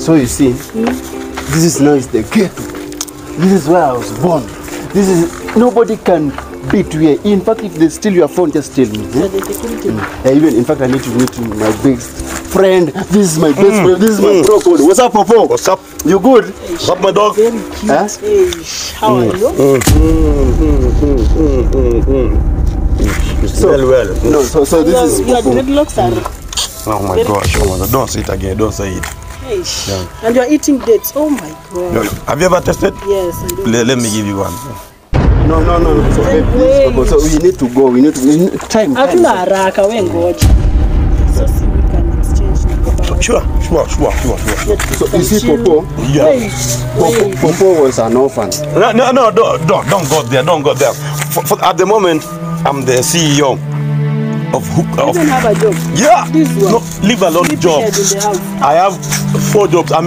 So you see, this is now is the ghetto. This is where I was born. This is nobody can beat here. In fact, if they steal your phone, just tell me. Eh? So eh? the security. Mm. Eh, even in fact, I need to meet my best friend. This is my best mm. friend. This is my mm. bro code. What's up, Popo? What's up? You good? What's up, my dog? Very cute. Huh? Hey, how are you? You smell well. No, so so this is Your, your dreadlocks are. Oh my gosh, oh my god. Don't say it again. Don't say it. Hey, and you're eating dates. Oh my No, god. Have you ever tested? Yes, I do. Let, let me give you one. No, no, no, no. So, Then babe, please, Popo. wait. so we need to go. We need to we need, time. time. Hatuna haraka, we ngoja. So see we can exchange. Sure, sure, sure, sure, sure. So you see, Popo, Yeah. Wait, Popo, wait. Popo was an orphan. No, no, no, don't, don't, don't go there. Don't go there. For, for, at the moment, I'm the CEO of Hook. You don't have a job. yeah. This one. No, leave alone Sleep job. here in the house. I have four jobs. I'm